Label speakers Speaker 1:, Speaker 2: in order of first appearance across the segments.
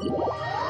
Speaker 1: Música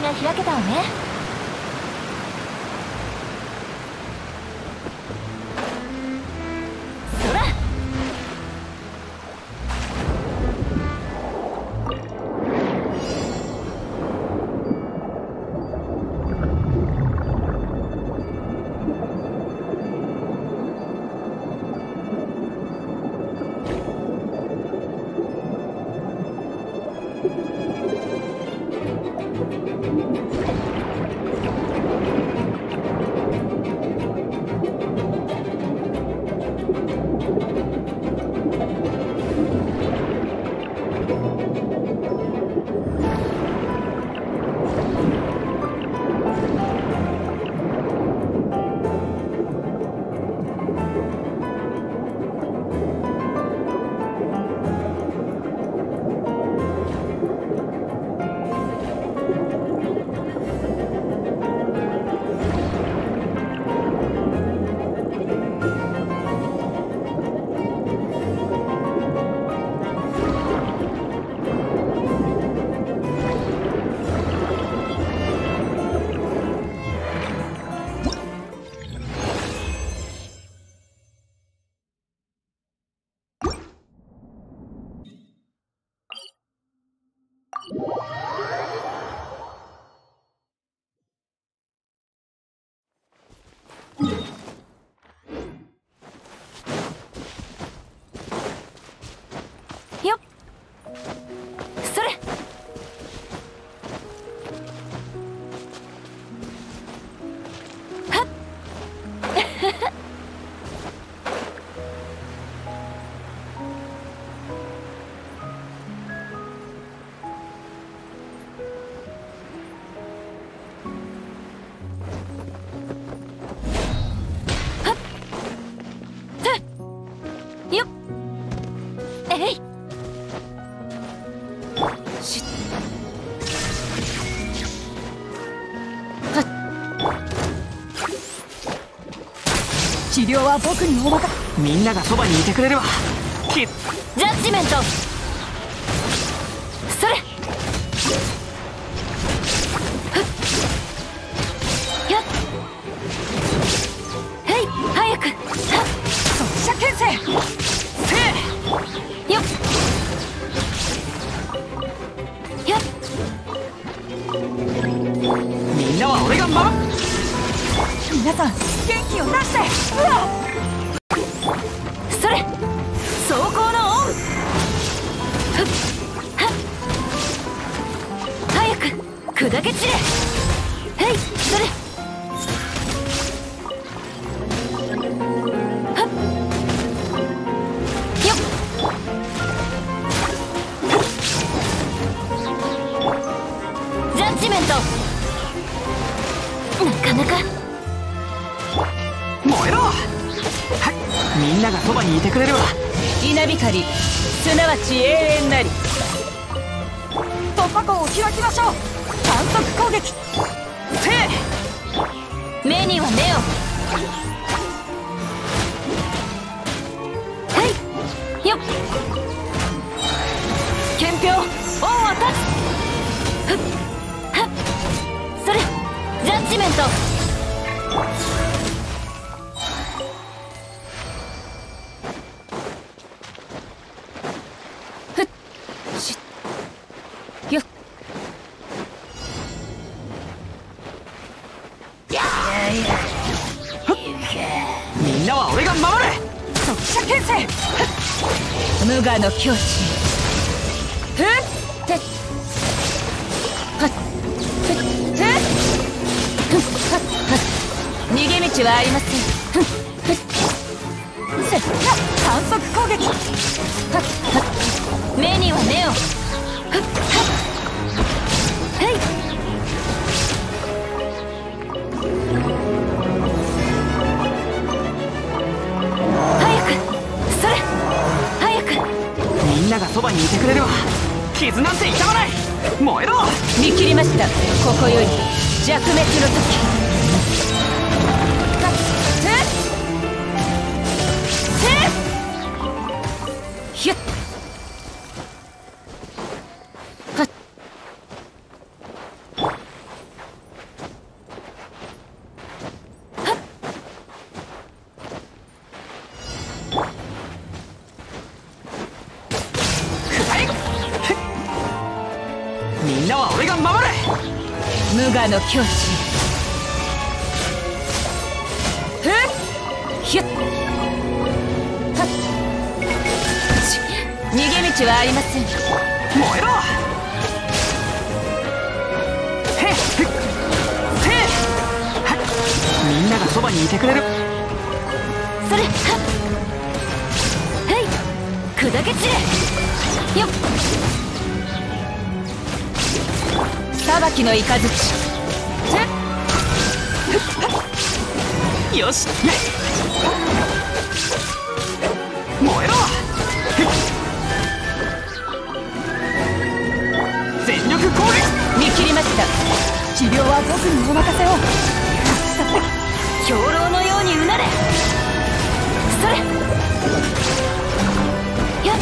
Speaker 1: が開けたわね。
Speaker 2: 治療は僕にお任
Speaker 3: みんながそばにいてくれるわ
Speaker 1: ジャッジメント。それ。やっ。へい早く。
Speaker 2: 速射牽制
Speaker 1: 砕け散れへいそれ。はっ。よっ。ジャッジメント。なかなか。
Speaker 3: 燃えろ。はいみんながそばにいてくれるわ。
Speaker 2: 稲光すなわち永遠なり。突破口を開きましょう反則攻撃。
Speaker 3: せい。
Speaker 1: 目には目を
Speaker 2: 無我の境地。ふっ。てはっ。ふっ。ふっ。はっ。はっ。逃げ道はありませんふっ。ふっ。せっ。反則攻撃はっ。はっ。
Speaker 1: 目には目をふっ。はっ
Speaker 3: そばにいてくれるわ。傷なんて痛まない。燃えろ。
Speaker 2: 見切りました。ここより弱滅の時。
Speaker 1: 無我の境地ふっひゅっはっ逃げ道はありません
Speaker 3: 燃えろへっふっはっみんながそばにいてくれる
Speaker 2: それはっはい砕け散れよっ
Speaker 1: 裁きの雷
Speaker 3: よし。ね燃えろ。全力攻撃。
Speaker 1: 見切りました。
Speaker 2: 治療は僕にお任せを。兵糧のようにうなれ。それ。やっ